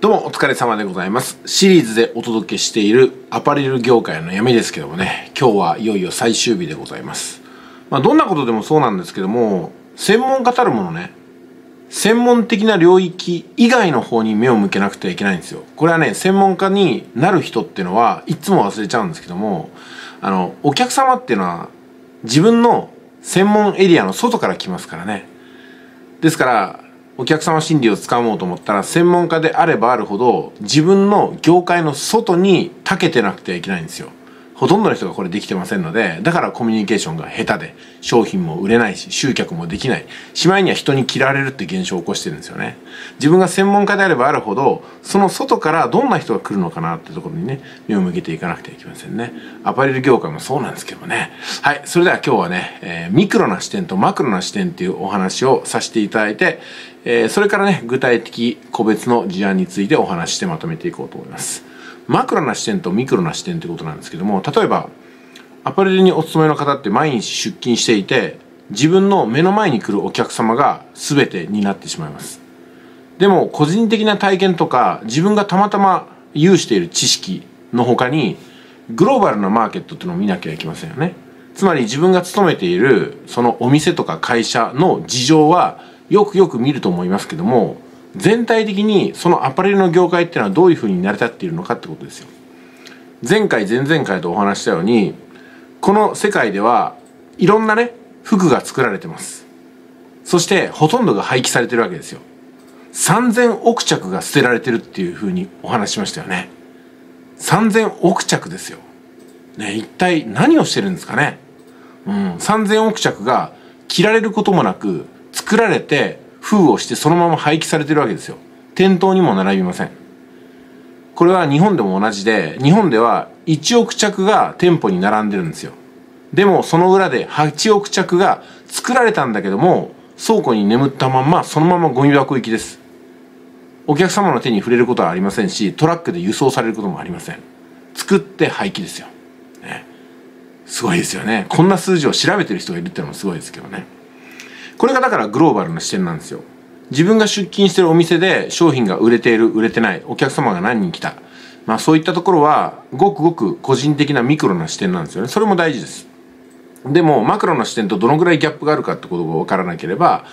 どうもお疲れ様でございます。シリーズでお届けしているアパレル業界の闇ですけどもね、今日はいよいよ最終日でございます。まあどんなことでもそうなんですけども、専門家たるものね、専門的な領域以外の方に目を向けなくてはいけないんですよ。これはね、専門家になる人っていうのはいつも忘れちゃうんですけども、あの、お客様っていうのは自分の専門エリアの外から来ますからね。ですから、お客様心理をつかもうと思ったら専門家であればあるほど自分の業界の外に長けてなくてはいけないんですよ。ほとんどの人がこれできてませんので、だからコミュニケーションが下手で、商品も売れないし、集客もできない。しまいには人に嫌われるって現象を起こしてるんですよね。自分が専門家であればあるほど、その外からどんな人が来るのかなってところにね、目を向けていかなくてはいけませんね。アパレル業界もそうなんですけどね。はい、それでは今日はね、えーミクロな視点とマクロな視点っていうお話をさせていただいて、えーそれからね、具体的個別の事案についてお話ししてまとめていこうと思います。マクロな視点とミクロな視点ということなんですけども、例えば、アパレルにお勤めの方って毎日出勤していて、自分の目の前に来るお客様が全てになってしまいます。でも、個人的な体験とか、自分がたまたま有している知識の他に、グローバルなマーケットっていうのを見なきゃいけませんよね。つまり自分が勤めているそのお店とか会社の事情はよくよく見ると思いますけども、全体的にそのアパレルの業界っていうのはどういうふうに成り立っているのかってことですよ。前回前々回とお話したようにこの世界ではいろんなね服が作られてます。そしてほとんどが廃棄されてるわけですよ。3000億着が捨てられてるっていうふうにお話ししましたよね。3000億着ですよ。ね一体何をしてるんですかね。うん3000億着が着られることもなく作られて封をしてそのまま廃棄されてるわけですよ店頭にも並びませんこれは日本でも同じで、日本では1億着が店舗に並んでるんですよ。でもその裏で8億着が作られたんだけども、倉庫に眠ったまんまそのままゴミ箱行きです。お客様の手に触れることはありませんし、トラックで輸送されることもありません。作って廃棄ですよ。ね、すごいですよね。こんな数字を調べてる人がいるってのもすごいですけどね。これがだからグローバルな視点なんですよ。自分が出勤してるお店で商品が売れている売れてないお客様が何人来た。まあそういったところはごくごく個人的なミクロな視点なんですよね。それも大事です。でもマクロの視点とどのぐらいギャップがあるかってことが分からなければ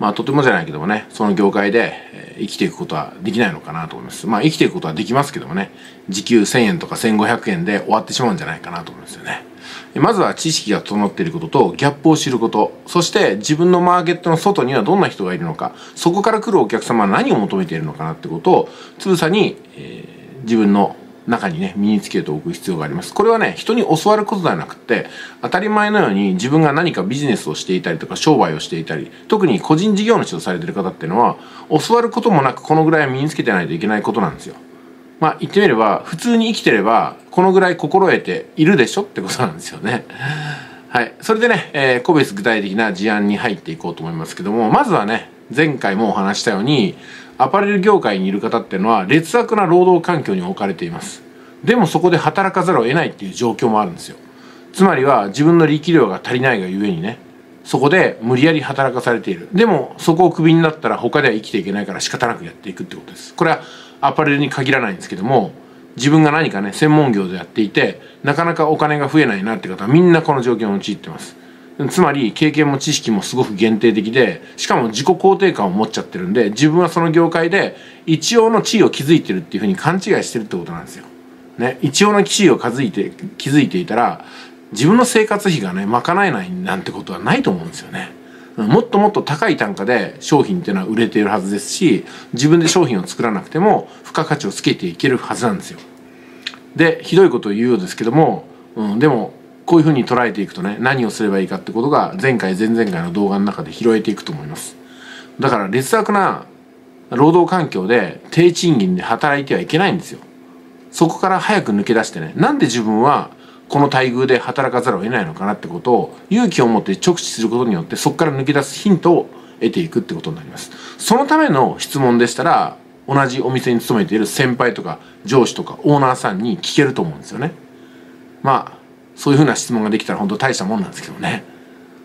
まあとてもじゃないけどもねその業界で生きていくことはできないのかなと思います。まあ生きていくことはできますけどもね。時給1000円とか1500円で終わってしまうんじゃないかなと思いますよね。まずは知識が整っていることとギャップを知ること。そして自分のマーケットの外にはどんな人がいるのか。そこから来るお客様は何を求めているのかなってことをつぶさに、えー自分の中にね身につけておく必要があります。これはね人に教わることではなくって当たり前のように自分が何かビジネスをしていたりとか商売をしていたり特に個人事業主をされてる方っていうのは教わることもなくこのぐらい身につけてないといけないことなんですよ。まあ言ってみれば普通に生きてればこのぐらい心得ているでしょってことなんですよね。はい。それでね、えー個別具体的な事案に入っていこうと思いますけども、まずはね、前回もお話したように、アパレル業界にいる方っていうのは劣悪な労働環境に置かれています。でもそこで働かざるを得ないっていう状況もあるんですよ。つまりは自分の力量が足りないがゆえにね、そこで無理やり働かされている。でもそこをクビになったら他では生きていけないから仕方なくやっていくってことです。これはアパレルに限らないんですけども、自分が何かね、専門業でやっていて、なかなかお金が増えないなって方はみんなこの状況に陥ってます。つまり経験も知識もすごく限定的で、しかも自己肯定感を持っちゃってるんで、自分はその業界で一応の地位を築いてるっていうふうに勘違いしてるってことなんですよ。ね、一応の地位を築いて、築いていたら、自分の生活費がね、賄えないなんてことはないと思うんですよね。もっともっと高い単価で商品っていうのは売れているはずですし、自分で商品を作らなくても付加価値をつけていけるはずなんですよ。で、ひどいことを言うようですけども、うん、でも、こういうふうに捉えていくとね、何をすればいいかってことが前回前々回の動画の中で拾えていくと思います。だから劣悪な労働環境で低賃金で働いてはいけないんですよ。そこから早く抜け出してね、なんで自分はこの待遇で働かざるを得ないのかなってことを勇気を持って直視することによってそこから抜け出すヒントを得ていくってことになります。そのための質問でしたら、同じお店に勤めている先輩とか上司とかオーナーさんに聞けると思うんですよね。まあ、そういうふうな質問ができたら本当大したもんなんですけどね。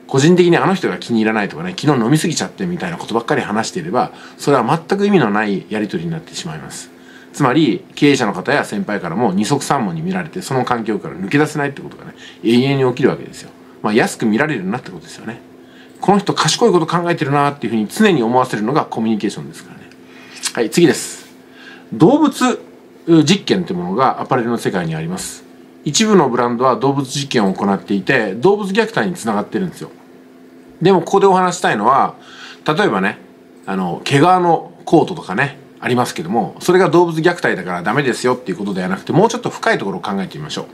個人的にあの人が気に入らないとかね、昨日飲み過ぎちゃってみたいなことばっかり話していれば、それは全く意味のないやり取りになってしまいます。つまり経営者の方や先輩からも二足三門に見られてその環境から抜け出せないってことがね永遠に起きるわけですよ。まあ、安く見られるなってことですよね。この人賢いこと考えてるなっていうふうに常に思わせるのがコミュニケーションですからね。はい、次です。動物実験というものがアパレルの世界にあります。一部のブランドは動物実験を行っていて、動物虐待につながってるんですよ。でもここでお話したいのは、例えばね、あの、毛皮のコートとかね、ありますけども、それが動物虐待だからダメですよっていうことではなくて、もうちょっと深いところを考えてみましょう。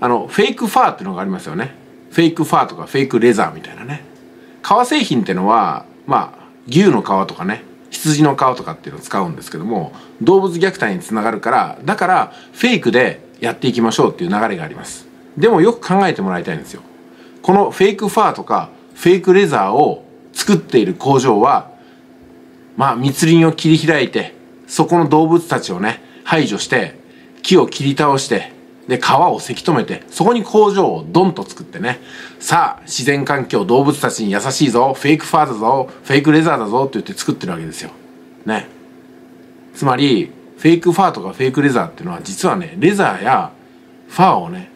あの、フェイクファーっていうのがありますよね。フェイクファーとかフェイクレザーみたいなね。革製品っていうのは、まあ、牛の皮とかね、羊の皮とかっていうのを使うんですけども、動物虐待につながるから、だからフェイクでやっていきましょうっていう流れがあります。でもよく考えてもらいたいんですよ。このフェイクファーとかフェイクレザーを作っている工場はまあ密林を切り開いて、そこの動物たちをね、排除して、木を切り倒して、で、川をせき止めて、そこに工場をドンと作ってね、さあ、自然環境、動物たちに優しいぞ、フェイクファーだぞ、フェイクレザーだぞって言って作ってるわけですよ。ね。つまり、フェイクファーとかフェイクレザーっていうのは、実はね、レザーやファーをね、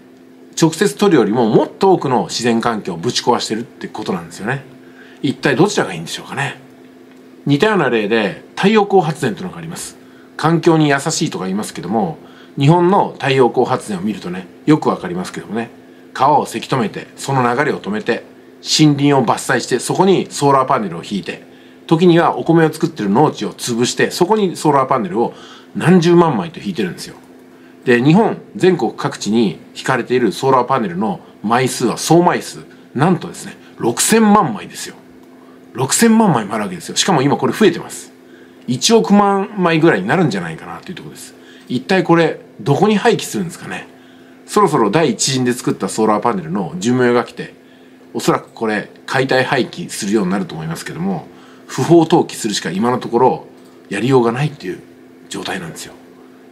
直接取るよりももっと多くの自然環境をぶち壊してるってことなんですよね。一体どちらがいいんでしょうかね。似たような例で太陽光発電というのがあります。環境に優しいとか言いますけども日本の太陽光発電を見るとねよくわかりますけどもね川をせき止めてその流れを止めて森林を伐採してそこにソーラーパネルを引いて時にはお米を作ってる農地を潰してそこにソーラーパネルを何十万枚と引いてるんですよ。で日本全国各地に引かれているソーラーパネルの枚数は総枚数なんとですね6000万枚ですよ。6000万枚もあるわけですよ。しかも今これ増えてます。1億万枚ぐらいになるんじゃないかなというとこです。一体これ、どこに廃棄するんですかねそろそろ第一陣で作ったソーラーパネルの寿命が来て、おそらくこれ、解体廃棄するようになると思いますけども、不法投棄するしか今のところやりようがないっていう状態なんですよ。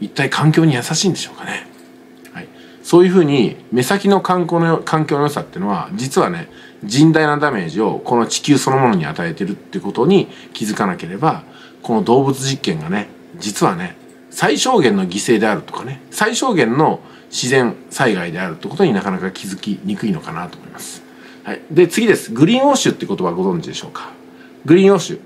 一体環境に優しいんでしょうかね。はい。そういうふうに目先の観光の環境の良さっていうのは、実はね、甚大なダメージをこの地球そのものに与えてるってことに気づかなければこの動物実験がね実はね最小限の犠牲であるとかね最小限の自然災害であるってことになかなか気づきにくいのかなと思います。はい、で次です。グリーンウォッシュって言葉ご存知でしょうか？グリーンウォッシュ。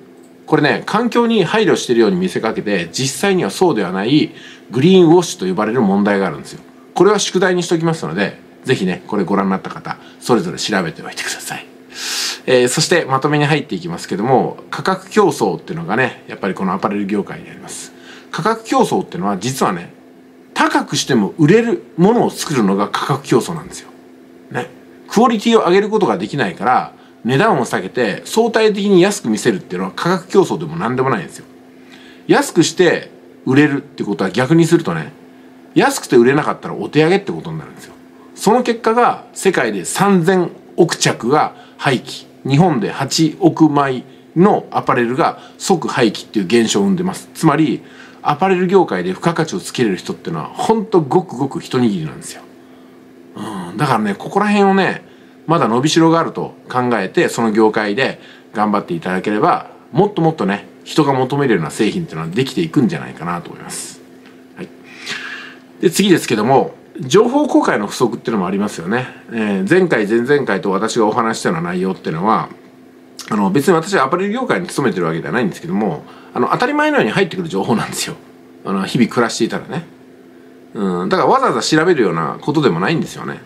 これね環境に配慮してるように見せかけて実際にはそうではないグリーンウォッシュと呼ばれる問題があるんですよ。これは宿題にしておきますのでぜひね、これご覧になった方、それぞれ調べておいてください。えー、そしてまとめに入っていきますけども、価格競争っていうのがね、やっぱりこのアパレル業界にあります。価格競争っていうのは実はね、高くしても売れるものを作るのが価格競争なんですよ。ね。クオリティを上げることができないから、値段を下げて相対的に安く見せるっていうのは価格競争でも何でもないんですよ。安くして売れるってことは逆にするとね、安くて売れなかったらお手上げってことになるんですよ。その結果が世界で3000億着が廃棄。日本で8億枚のアパレルが即廃棄っていう現象を生んでます。つまりアパレル業界で付加価値をつけれる人っていうのは本当ごくごく一握りなんですよ、うん、だからねここら辺をねまだ伸びしろがあると考えてその業界で頑張っていただければもっともっとね人が求めるような製品っていうのはできていくんじゃないかなと思います、はい、で次ですけども情報公開の不足っていうのもありますよね、えー、前回前々回と私がお話したような内容っていうのはあの別に私はアパレル業界に勤めてるわけではないんですけどもあの当たり前のように入ってくる情報なんですよ。あの日々暮らしていたらね、うん、だからわざわざ調べるようなことでもないんですよね。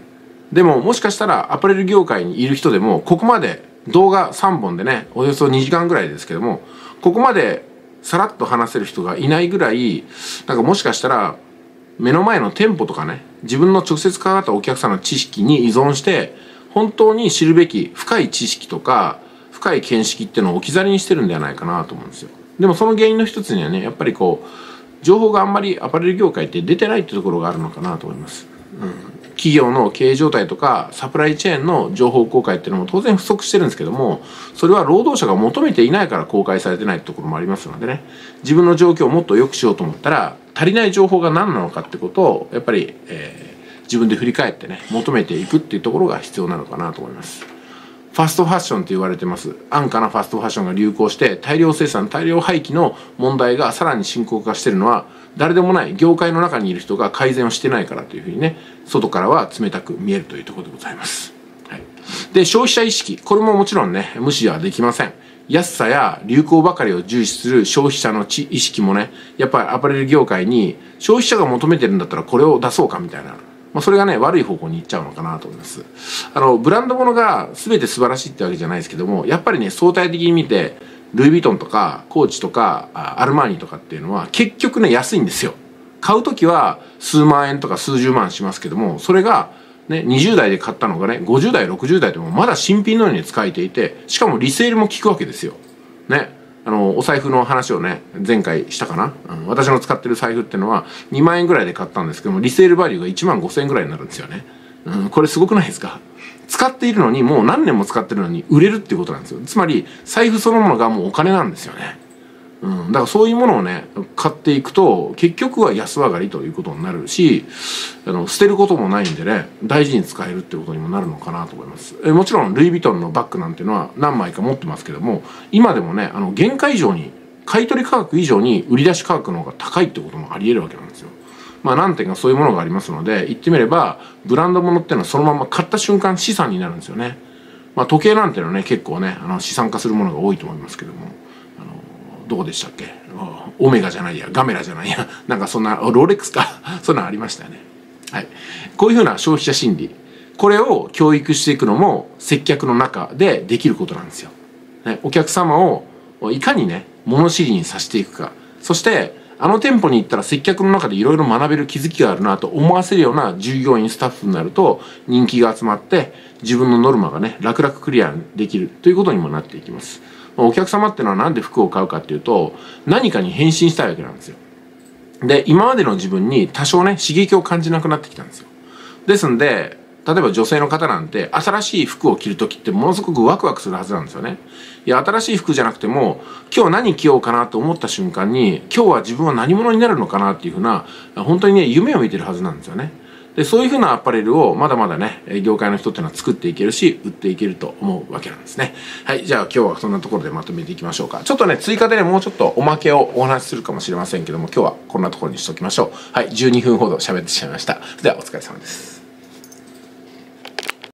でももしかしたらアパレル業界にいる人でもここまで動画3本でねおよそ2時間ぐらいですけどもここまでさらっと話せる人がいないぐらいなんかもしかしたら目の前の店舗とかね自分の直接関わったお客さんの知識に依存して本当に知るべき深い知識とか深い見識っていうのを置き去りにしてるんではないかなと思うんですよ。でもその原因の一つにはねやっぱりこう情報があんまりアパレル業界って出てないってところがあるのかなと思います、うん、企業の経営状態とかサプライチェーンの情報公開っていうのも当然不足してるんですけどもそれは労働者が求めていないから公開されてないってところもありますのでね。自分の状況をもっと良くしようと思ったら足りない情報が何なのかってことをやっぱり、えー、自分で振り返ってね求めていくっていうところが必要なのかなと思います。ファストファッションと言われてます。安価なファストファッションが流行して大量生産大量廃棄の問題がさらに深刻化してるのは誰でもない業界の中にいる人が改善をしてないからというふうにね外からは冷たく見えるというところでございます、はい、で消費者意識。これももちろんね無視はできません。安さや流行ばかりを重視する消費者の意識もねやっぱりアパレル業界に消費者が求めてるんだったらこれを出そうかみたいな。まあ、それがね悪い方向に行っちゃうのかなと思います。あのブランド物が全て素晴らしいってわけじゃないですけどもやっぱりね相対的に見てルイ・ヴィトンとかコーチとかアルマーニとかっていうのは結局ね安いんですよ。買う時は数万円とか数十万しますけどもそれがね、20代で買ったのがね50代60代でもまだ新品のように使えていてしかもリセールも効くわけですよ。ね。あのお財布の話をね前回したかな、うん、私の使ってる財布っていうのは2万円ぐらいで買ったんですけどもリセールバリューが1万5千円ぐらいになるんですよね、うん、これすごくないですか？使っているのにもう何年も使ってるのに売れるっていうことなんですよ。つまり財布そのものがもうお金なんですよね。うん、だからそういうものをね買っていくと結局は安上がりということになるしあの捨てることもないんでね大事に使えるってことにもなるのかなと思います。えもちろんルイ・ヴィトンのバッグなんていうのは何枚か持ってますけども今でもねあの原価以上に買取価格以上に売り出し価格の方が高いってこともありえるわけなんですよ。まあ何点かそういうものがありますので言ってみればブランド物っていうのはそのまま買った瞬間資産になるんですよね。まあ時計なんていうのはね結構ねあの資産化するものが多いと思いますけども。どこでしたっけ？オメガじゃないや。ガメラじゃないや。なんかそんなロレックスか？そんなんありましたよね。はい。こういうふうな消費者心理。これを教育していくのも接客の中でできることなんですよ、ね、お客様をいかにね物知りにさせていくか。そしてあの店舗に行ったら接客の中でいろいろ学べる気づきがあるなと思わせるような従業員スタッフになると人気が集まって自分のノルマがね楽々クリアできるということにもなっていきます。お客様ってのは何で服を買うかっていうと何かに変身したいわけなんですよ。で今までの自分に多少ね刺激を感じなくなってきたんですよ。ですんで例えば女性の方なんて新しい服を着る時ってものすごくワクワクするはずなんですよね。いや新しい服じゃなくても今日何着ようかなと思った瞬間に今日は自分は何者になるのかなっていうふうな本当にね夢を見てるはずなんですよね。でそういうふうなアパレルをまだまだね業界の人っていうのは作っていけるし売っていけると思うわけなんですね。はいじゃあ今日はそんなところでまとめていきましょうか。ちょっとね追加でねもうちょっとおまけをお話しするかもしれませんけども今日はこんなところにしときましょう。はい12分ほど喋ってしまいました。ではお疲れ様です。